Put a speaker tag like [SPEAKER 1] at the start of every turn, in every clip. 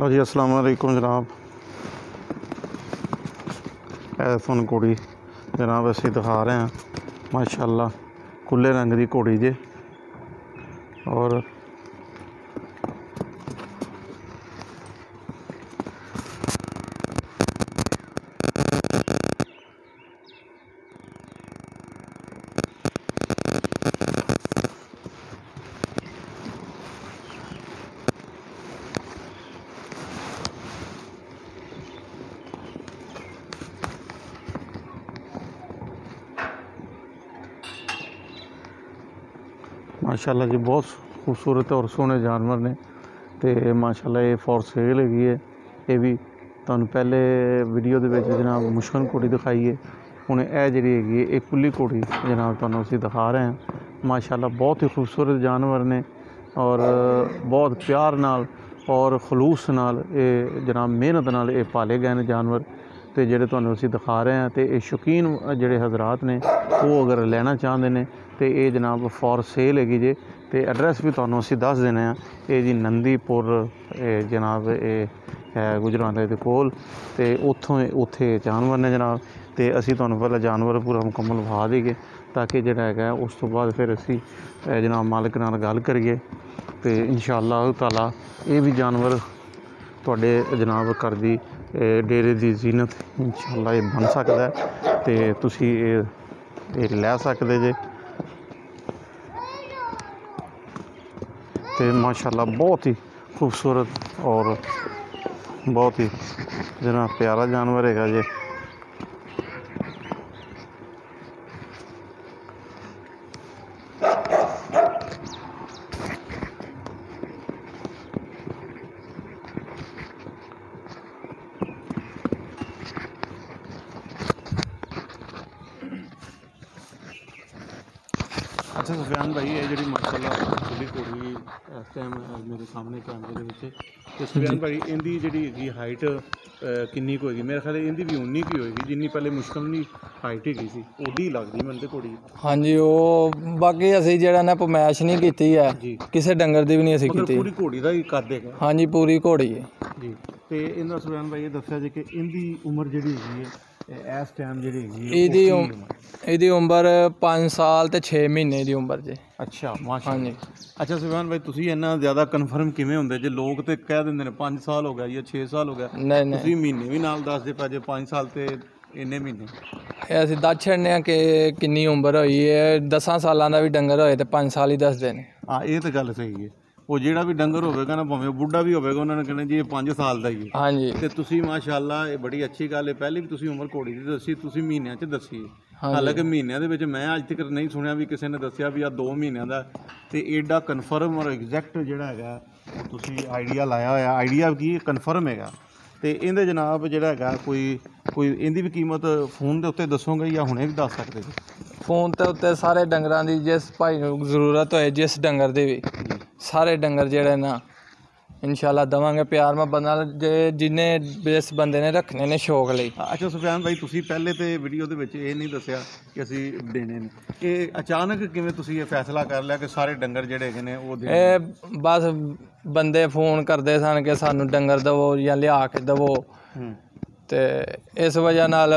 [SPEAKER 1] ਲਓ ਜੀ, ਅਸਲਾਮ ਵਾਲੇਕੁਮ ਜਨਾਬ। ਇਹ ਤੁਹਾਨੂੰ ਘੋੜੀ ਜਨਾਬ ਅਸੀਂ ਦਿਖਾ ਰਹੇ ਹਾਂ, ਮਾਸ਼ਾਅੱਲਾ ਕੁੱਲੇ ਰੰਗ ਦੀ ਘੋੜੀ ਜੇ। ਔਰ ਮਾਸ਼ਾਅੱਲਾ ਜੀ ਬਹੁਤ ਖੂਬਸੂਰਤ ਔਰ ਸੋਹਣੇ ਜਾਨਵਰ ਨੇ ਤੇ ਮਾਸ਼ਾਅੱਲਾ ਇਹ ਫੋਰ ਸੇਲ ਹੈਗੀ ਹੈ। ਇਹ ਵੀ ਤੁਹਾਨੂੰ ਪਹਿਲੇ ਵੀਡੀਓ ਦੇ ਵਿੱਚ ਜਨਾਬ ਮੁਸ਼ਕਨ ਘੋੜੀ ਦਿਖਾਈ ਹੈ ਹੁਣ ਇਹ ਜਿਹੜੀ ਹੈਗੀ ਹੈ, ਇਹ ਕੁੱਲੀ ਘੋੜੀ ਜਨਾਬ ਤੁਹਾਨੂੰ ਅਸੀਂ ਦਿਖਾ ਰਹੇ ਹਾਂ। ਮਾਸ਼ਾਅੱਲਾ ਬਹੁਤ ਹੀ ਖੂਬਸੂਰਤ ਜਾਨਵਰ ਨੇ ਔਰ ਬਹੁਤ ਪਿਆਰ ਨਾਲ ਔਰ ਖਲੂਸ ਨਾਲ ਇਹ ਜਨਾਬ ਮਿਹਨਤ ਨਾਲ ਇਹ ਪਾਲੇ ਗਏ ਨੇ ਜਾਨਵਰ। ਤੇ ਜਿਹੜੇ ਤੁਹਾਨੂੰ ਅਸੀਂ ਦਿਖਾ ਰਹੇ ਹਾਂ ਤੇ ਇਹ ਸ਼ੌਕੀਨ ਜਿਹੜੇ ਹਜ਼ਰਤ ਨੇ, ਉਹ ਅਗਰ ਲੈਣਾ ਚਾਹੁੰਦੇ ਨੇ, ਤੇ ਇਹ ਜਨਾਬ ਫੋਰ ਸੇਲ ਹੈਗੀ ਜੇ, ਤੇ ਐਡਰੈਸ ਵੀ ਤੁਹਾਨੂੰ ਅਸੀਂ ਦੱਸ ਦੇਣਾ ਆ ਇਹ ਜੀ ਨੰਦੀਪੁਰ ਜਨਾਬ, ਇਹ ਹੈ ਗੁਜਰਾਂਵਾਲੇ ਦੇ ਕੋਲ, ਤੇ ਉੱਥੋਂ ਉੱਥੇ ਜਾਨਵਰ ਨੇ ਜਨਾਬ, ਤੇ ਅਸੀਂ ਤੁਹਾਨੂੰ ਪਹਿਲਾਂ ਜਾਨਵਰ ਪੂਰਾ ਮੁਕੰਮਲ ਵਿਖਾ ਦੇਈਏ, ਤਾਂ ਕਿ ਜਿਹੜਾ ਹੈਗਾ, ਉਸ ਤੋਂ ਬਾਅਦ ਫਿਰ ਅਸੀਂ ਜਨਾਬ ਮਾਲਕ ਨਾਲ ਗੱਲ ਕਰੀਏ। ਤੇ ਇਨਸ਼ਾ ਅੱਲਾਹ ਤਾਲਾ, ਇਹ ਵੀ ਜਾਨਵਰ ਤੁਹਾਡੇ ਜਨਾਬ ਕਰਦੀ ਡੇਰੇ ਦੀ ਜ਼ੀਨਤ ਇਨਸ਼ਾਅੱਲਾ ਇਹ ਬਣ ਸਕਦਾ ਹੈ ਤੇ ਤੁਸੀਂ ਇਹ ਇਹ ਲੈ ਸਕਦੇ ਜੇ। ਤੇ ਮਾਸ਼ਾਅੱਲਾ ਬਹੁਤ ਹੀ ਖੂਬਸੂਰਤ ਔਰ ਬਹੁਤ ਹੀ ਜਨਾਬ ਪਿਆਰਾ ਜਾਨਵਰ ਹੈਗਾ ਜੇ। ਅੱਛਾ ਸੁਫਿਆਨ ਭਾਈ ਇਹ ਜਿਹੜੀ ਮਾਸ਼ਾਅੱਲਾ ਤੁਹਾਡੀ ਕੁੜੀ ਇਸ ਟਾਈਮ ਮੇਰੇ ਸਾਹਮਣੇ ਕੈਮਰੇ ਦੇ ਵਿੱਚ ਤੇ ਸੁਫਿਆਨ ਭਾਈ ਇਹਦੀ ਜਿਹੜੀ ਹੈਗੀ ਹਾਈਟ ਕਿੰਨੀ ਕੁ ਹੋਏਗੀ? ਮੇਰੇ ਖਿਆਲ ਇਹਦੀ ਵੀ ਉਨੀ ਕੀ ਹੋਏਗੀ ਜਿੰਨੀ ਪਹਿਲੇ ਮੁਸ਼ਕਲ ਦੀ ਹਾਈਟ ਹੈਗੀ ਸੀ ਉਹਦੀ ਲੱਗਦੀ ਮੈਨੂੰ ਤੇ ਕੁੜੀ
[SPEAKER 2] ਹਾਂਜੀ ਉਹ ਬਾਕੀ ਅਸੀਂ ਜਿਹੜਾ ਨਾ ਪਮੈਸ਼ ਨਹੀਂ ਕੀਤੀ ਹੈ ਕਿਸੇ ਡੰਗਰ ਦੀ ਵੀ ਨਹੀਂ ਅਸੀਂ ਕੀਤੀ।
[SPEAKER 1] ਪੂਰੀ ਘੋੜੀ ਦਾ ਹੀ ਹੈਗਾ
[SPEAKER 2] ਹਾਂਜੀ ਪੂਰੀ ਘੋੜੀ ਹੈ।
[SPEAKER 1] ਜੀ। ਤੇ ਇਹਨਾਂ ਸੁਫਿਆਨ ਭਾਈ ਇਹ ਦੱਸਿਆ ਜੀ ਕਿ ਇਹਦੀ ਉਮਰ ਜਿਹੜੀ ਹੈਗੀ ਹੈ ਇਹ ਇਸ ਟਾਈਮ ਜਿਹੜੀ ਹੈਗੀ ਹੈ ਉਹ
[SPEAKER 2] ਇਹਦੀ ਉਮ-
[SPEAKER 1] ਉਮਰ?
[SPEAKER 2] ਇਹਦੀ ਉਮਰ 5 ਸਾਲ ਤੇ 6 ਮਹੀਨੇ ਦੀ ਉਮਰ ਜੇ।
[SPEAKER 1] ਅੱਛਾ ਮਾਸ਼ਾਅੱਲਾ।
[SPEAKER 2] ਹਾਂਜੀ।
[SPEAKER 1] ਅੱਛਾ ਸੁਭਾਨ ਭਾਈ ਤੁਸੀਂ ਇੰਨਾ ਜ਼ਿਆਦਾ ਕਨਫਰਮ ਕਿਵੇਂ ਹੁੰਦੇ? ਜੇ ਲੋਕ ਤੇ ਕਹਿ ਦਿੰਦੇ ਨੇ 5 ਸਾਲ ਹੋ ਗਿਆ ਜਾਂ 6 ਸਾਲ ਹੋ ਗਿਆ
[SPEAKER 2] ਨਹੀਂ ਨਹੀਂ।
[SPEAKER 1] ਤੁਸੀਂ ਮਹੀਨੇ ਵੀ ਨਾਲ ਦੱਸਦੇ ਪਾ ਜੇ 5 ਸਾਲ ਤੇ ਇੰਨੇ ਮਹੀਨੇ।
[SPEAKER 2] ਇਹ ਅਸੀਂ ਦੱਸ ਛੱਡਨੇ ਆ ਕਿ ਕਿੰਨੀ ਉਮਰ ਹੋਈ ਹੈ 10 ਸਾਲਾਂ ਦਾ ਵੀ ਡੰਗਰ ਹੋਏ ਤੇ 5 ਸਾਲ ਹੀ ਦੱਸਦੇ ਨੇ।
[SPEAKER 1] ਹਾਂ ਇਹ ਤਾਂ ਗੱਲ ਸਹੀ ਹੈ। ਉਹ ਜਿਹੜਾ ਵੀ ਡੰਗਰ ਹੋਵੇਗਾ ਨਾ ਭਾਵੇਂ ਉਹ ਬੁੱਢਾ ਵੀ ਹੋਵੇਗਾ ਉਹਨਾਂ ਨੇ ਕਹਿਣਾ ਜੀ ਇਹ 5 ਸਾਲ ਦਾ ਹੀ ਹੈ।
[SPEAKER 2] ਹਾਂਜੀ।
[SPEAKER 1] ਤੇ ਤੁਸੀਂ ਮਾਸ਼ਾਅੱਲਾ ਇਹ ਬੜੀ ਅੱਛੀ ਗੱਲ ਹੈ। ਪਹਿਲੀ ਵੀ ਤੁਸੀਂ ਉਮਰ ਘੋੜੀ ਦੀ ਦੱਸੀ ਤੁਸੀਂ ਮਹੀਨਿਆਂ 'ਚ ਦੱਸੀ। ਹੈ। ਹਾਲਾਂਕਿ ਮਹੀਨਿਆਂ ਦੇ ਵਿੱਚ ਮੈਂ ਅੱਜ ਤੱਕ ਨਹੀਂ ਸੁਣਿਆ ਵੀ ਕਿਸੇ ਨੇ ਦੱਸਿਆ ਵੀ ਆ 2 ਮਹੀਨਿਆਂ ਦਾ। ਤੇ ਐਡਾ ਕਨਫਰਮ ਔਰ ਐਗਜ਼ੈਕਟ ਜਿਹੜਾ ਹੈਗਾ ਤੁਸੀਂ ਆਈਡੀਆ ਲਾਇਆ ਹੋਇਆ। ਆਈਡੀਆ ਕੀ ਕਨਫਰਮ ਹੈਗਾ। ਤੇ ਇਹਦੇ ਜਨਾਬ ਜਿਹੜਾ ਹੈਗਾ ਕੋਈ ਕੋਈ ਇਹਦੀ ਵੀ ਕੀਮਤ ਫੋਨ ਦੇ ਉੱਤੇ ਦੱਸੋਗੇ ਜਾਂ ਹੁਣੇ ਵੀ ਦੱਸ ਸਕਦੇ ਜੀ
[SPEAKER 2] ਫੋਨ ਤੇ ਉੱਤੇ ਸਾਰੇ ਡੰਗਰਾਂ ਦੀ ਜਿਸ ਭਾਈ ਨੂੰ ਜ਼ਰੂਰਤ ਹੋਏ ਜਿਸ ਡੰਗਰ ਦੀ ਵੀ ਸਾਰੇ ਡੰਗਰ ਜਿਹੜੇ ਨਾ ਇਨਸ਼ਾਅੱਲਾ ਦਵਾਂਗੇ ਪਿਆਰ ਮੈਂ ਬੰਦਾ ਜੇ ਜਿੰਨੇ ਜਿਸ ਬੰਦੇ ਨੇ ਰੱਖਣੇ ਨੇ ਸ਼ੌਕ ਲਈ।
[SPEAKER 1] ਅੱਛਾ ਸੁਫਿਆਨ ਭਾਈ ਤੁਸੀਂ ਪਹਿਲੇ ਤੇ ਵੀਡੀਓ ਦੇ ਵਿੱਚ ਇਹ ਨਹੀਂ ਦੱਸਿਆ ਕਿ ਅਸੀਂ ਦੇਣੇ ਨੇ। ਇਹ ਅਚਾਨਕ ਕਿਵੇਂ ਤੁਸੀਂ ਇਹ ਫੈਸਲਾ ਕਰ ਲਿਆ ਕਿ ਸਾਰੇ ਡੰਗਰ ਜਿਹੜੇ ਹੈਗੇ ਨੇ ਉਹ ਦੇਣੇ
[SPEAKER 2] ਇਹ ਬਸ ਬੰਦੇ ਫੋਨ ਕਰਦੇ ਸਨ ਕਿ ਸਾਨੂੰ ਡੰਗਰ ਦਵੋ ਜਾਂ ਲਿਆ ਕੇ ਦਵੋ।
[SPEAKER 1] ਹੂੰ।
[SPEAKER 2] ਤੇ ਇਸ ਵਜ੍ਹਾ ਨਾਲ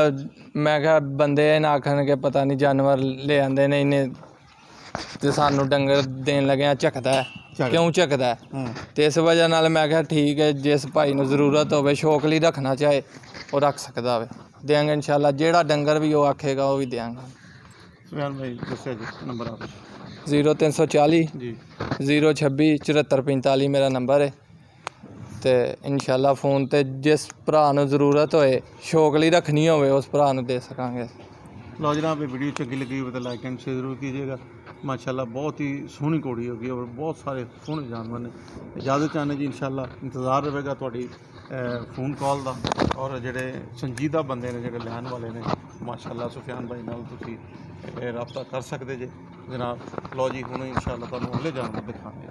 [SPEAKER 2] ਮੈਂ ਕਿਹਾ ਬੰਦੇ ਇਹ ਨਾ ਆਖਣ ਕਿ ਪਤਾ ਨਹੀਂ ਜਾਨਵਰ ਲੈ ਆਂਦੇ ਨੇ ਇਹਨੇ ਤੇ ਸਾਨੂੰ ਡੰਗਰ ਦੇਣ ਲੱਗਿਆ ਝਕਦਾ ਹੈ।
[SPEAKER 1] ਝਕਦਾ।
[SPEAKER 2] ਕਿਉਂ ਝਕਦਾ ਹੈ?
[SPEAKER 1] ਹੂੰ
[SPEAKER 2] ਤੇ ਇਸ ਵਜ੍ਹਾ ਨਾਲ ਮੈਂ ਕਿਹਾ ਠੀਕ ਹੈ ਜਿਸ ਭਾਈ ਨੂੰ ਜ਼ਰੂਰਤ ਹੋਵੇ ਸ਼ੌਕ ਲਈ ਰੱਖਣਾ ਚਾਹੇ ਉਹ ਰੱਖ ਸਕਦਾ ਹੋਵੇ ਦਿਆਂਗੇ ਇਨਸ਼ਾਅੱਲਾ ਜਿਹੜਾ ਡੰਗਰ ਵੀ ਉਹ ਆਖੇਗਾ ਉਹ ਵੀ ਦਿਆਂਗੇ
[SPEAKER 1] ਸੁਫਿਆਨ ਭਾਈ ਦੱਸਿਆ ਜੀ ਨੰਬਰ ਆਪ
[SPEAKER 2] 0340
[SPEAKER 1] ਜੀ
[SPEAKER 2] 026 7445 ਮੇਰਾ ਨੰਬਰ ਹੈ ਤੇ ਇਨਸ਼ਾਅੱਲਾ ਫੋਨ ਤੇ ਜਿਸ ਭਰਾ ਨੂੰ ਜ਼ਰੂਰਤ ਹੋਏ, ਸ਼ੌਕ ਲਈ ਰੱਖਣੀ ਹੋਵੇ, ਉਸ ਭਰਾ ਨੂੰ ਦੇ ਸਕਾਂਗੇ
[SPEAKER 1] ਲਓ ਜਨਾਬ, ਇਹ ਵੀਡੀਓ ਚੰਗੀ ਲੱਗੀ ਹੋਵੇ ਤਾਂ ਲਾਈਕ ਐਂਡ ਸ਼ੇਅਰ ਜ਼ਰੂਰ ਕੀਜੀਏਗਾ ਮਾਸ਼ਾਅੱਲਾ ਬਹੁਤ ਹੀ ਸੋਹਣੀ ਕੌੜੀ ਹੋ ਗਈ ਔਰ ਬਹੁਤ ਸਾਰੇ ਸੋਹਣੇ ਜਾਨਵਰ ਨੇ। ਇਜਾਜ਼ਤ ਚਾਹਨੇ ਜੀ ਇਨਸ਼ਾਅੱਲਾ ਇੰਤਜ਼ਾਰ ਰਹੇਗਾ ਤੁਹਾਡੀ ਫੋਨ ਕਾਲ ਦਾ। ਔਰ ਜਿਹੜੇ ਸੰਜੀਦਾ ਬੰਦੇ ਨੇ, ਜਿਹੜੇ ਲੈਣ ਵਾਲੇ ਨੇ, ਮਾਸ਼ਾਅੱਲਾ ਸੁਫਿਆਨ ਭਾਈ ਨਾਲ ਤੁਸੀਂ ਇਹ ਰਾਬਤਾ ਕਰ ਸਕਦੇ ਜੇ। ਜਨਾਬ, ਲਓ ਜੀ, ਹੁਣ ਇਨਸ਼ਾਅੱਲਾ ਤੁਹਾਨੂੰ ਅਗਲੇ ਜਾਨਵਰ ਦਿਖਾਵਾਂਗੇ